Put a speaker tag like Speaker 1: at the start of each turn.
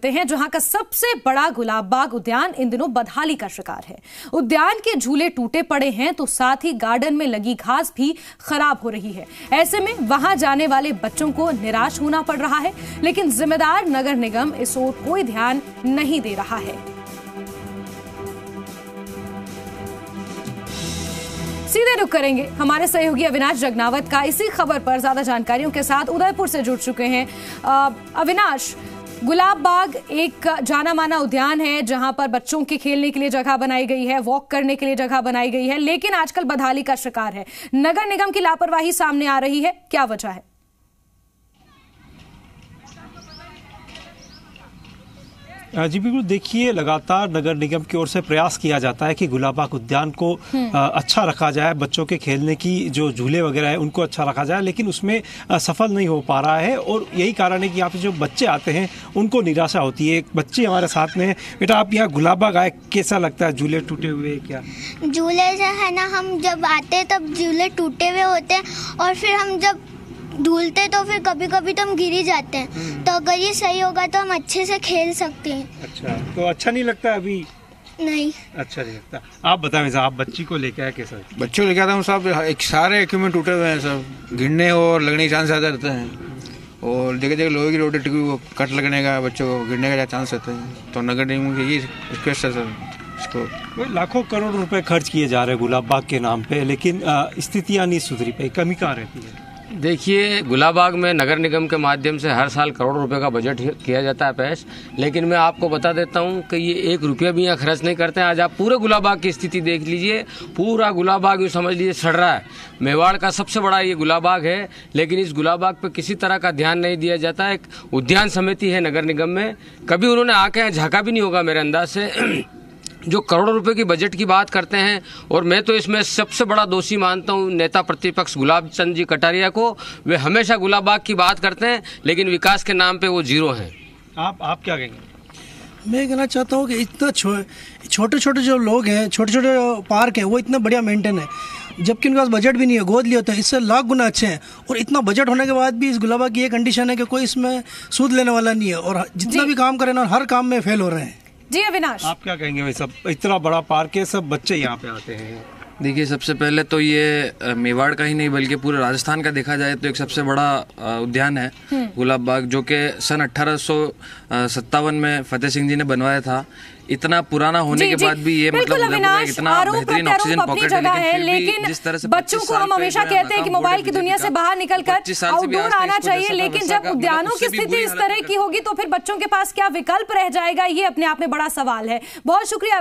Speaker 1: बढ़ते हैं, जहाँ का सबसे बड़ा गुलाब बाग उद्यान इन दिनों बदहाली का शिकार है। उद्यान के झूले टूटे पड़े हैं तो साथ ही गार्डन में लगी घास भी खराब हो रही है। ऐसे में वहाँ जाने वाले बच्चों को निराश होना पड़ रहा है, लेकिन जिम्मेदार नगर निगम इस ओर कोई ध्यान नहीं दे रहा है। सीधे रुक करेंगे। हमारे सहयोगी अविनाश जगनावत का इसी खबर पर ज़्यादा जानकारियों के साथ उदयपुर से जुड़ चुके हैं। अविनाश गुलाब बाग एक जाना माना उद्यान है, जहाँ पर बच्चों के खेलने के लिए जगह बनाई गई है, वॉक करने के लिए जगह बनाई गई है, लेकिन आजकल बदहाली का शिकार है। नगर निगम की लापरवाही सामने आ रही है, क्या वजह है?
Speaker 2: जी बिल्कुल देखिए लगातार नगर निगम की ओर से प्रयास किया जाता है कि गुलाबाग उद्यान को अच्छा रखा जाए बच्चों के खेलने की जो झूले वगैरह है उनको अच्छा रखा जाए लेकिन उसमें सफल नहीं हो पा रहा है और यही कारण है कि यहाँ पे जो बच्चे आते हैं उनको निराशा होती है। बच्चे हमारे साथ में बेटा आप यहाँ गुलाबाग आए कैसा लगता है? झूले टूटे हुए क्या?
Speaker 3: झूले जो है ना हम जब आते हैं तब झूले टूटे हुए होते हैं और फिर हम जब झूलते तो फिर कभी कभी तो हम गिर ही जाते हैं। तो अगर ये सही होगा तो हम अच्छे से खेल सकते हैं।
Speaker 2: अच्छा तो अच्छा नहीं लगता अभी?
Speaker 3: नहीं।
Speaker 2: अच्छा नहीं लगता। आप बताएँ आप बच्ची को लेके आए कैसा?
Speaker 4: बच्चों लेके आता हूँ सब एक सारे इक्विपमेंट टूटे हुए हैं सब गिरने और लगने के चांस ज़्यादा रहते हैं। और जगह जगह लोहे की रोटी टिकी वो कट लगने का बच्चों को गिरने का चांस रहता है। तो नगर निगम की यही रिक्वेस्ट है सर इसको।
Speaker 2: लाखों करोड़ रुपए खर्च किए जा रहे हैं गुलाब बाग के नाम पे लेकिन स्थितियाँ नहीं सुधरी पाई कमी कहाँ रहती है?
Speaker 5: देखिए, गुलाबाग में नगर निगम के माध्यम से हर साल करोड़ों रुपए का बजट किया जाता है पेश लेकिन मैं आपको बता देता हूँ कि ये एक रुपया भी यहाँ खर्च नहीं करते हैं। आज आप पूरे गुलाबाग की स्थिति देख लीजिए, पूरा गुलाबाग यूँ समझ लीजिए सड़ रहा है। मेवाड़ का सबसे बड़ा ये गुलाबाग है, लेकिन इस गुलाबाग पर किसी तरह का ध्यान नहीं दिया जाता। एक उद्यान समिति है नगर निगम में, कभी उन्होंने आके यहाँ झाँका भी नहीं होगा मेरे अंदाज से। जो करोड़ों रुपए की बजट की बात करते हैं और मैं तो इसमें सबसे बड़ा दोषी मानता हूँ नेता प्रतिपक्ष गुलाब चंद जी कटारिया को। वे हमेशा गुलाबाग की बात करते हैं लेकिन विकास के नाम पे वो ज़ीरो हैं।
Speaker 2: आप आप क्या कहेंगे?
Speaker 6: मैं कहना चाहता हूँ कि इतना छो, छोटे छोटे जो लोग हैं छोटे छोटे पार्क हैं वो इतना बढ़िया मेंटेन है जबकि उनके पास बजट भी नहीं है गोद लिए होते हैं इससे लाख गुना अच्छे हैं और इतना बजट होने के बाद भी इस गुलाबा की ये कंडीशन है कि कोई इसमें सूद लेने वाला नहीं है और जितना भी काम करें ना हर काम में फेल हो रहे हैं।
Speaker 1: जी अविनाश।
Speaker 2: आप क्या कहेंगे भाई सब इतना बड़ा पार्क है, सब बच्चे यहाँ पे आते हैं।
Speaker 7: देखिए सबसे पहले तो ये मेवाड़ का ही नहीं बल्कि पूरे राजस्थान का देखा जाए तो एक सबसे बड़ा उद्यान है गुलाब बाग जो कि सन अठारह सौ सत्तावन में फतेह सिंह जी ने बनवाया था। इतना पुराना होने
Speaker 1: जी,
Speaker 7: के बाद भी ये मतलब इतना बेहतरीन ऑक्सीजन पॉकेट है
Speaker 1: जगह है
Speaker 7: लेकिन
Speaker 1: लेकिन
Speaker 7: जिस तरह से
Speaker 1: बच्चों को हम हमेशा कहते हैं कि मोबाइल की दुनिया से बाहर निकलकर
Speaker 7: 25 साल से भी
Speaker 1: आउटडोर आना चाहिए लेकिन जब उद्यानों की स्थिति इस तरह की होगी तो फिर बच्चों के पास क्या विकल्प रह जाएगा ये अपने आप में बड़ा सवाल है। बहुत शुक्रिया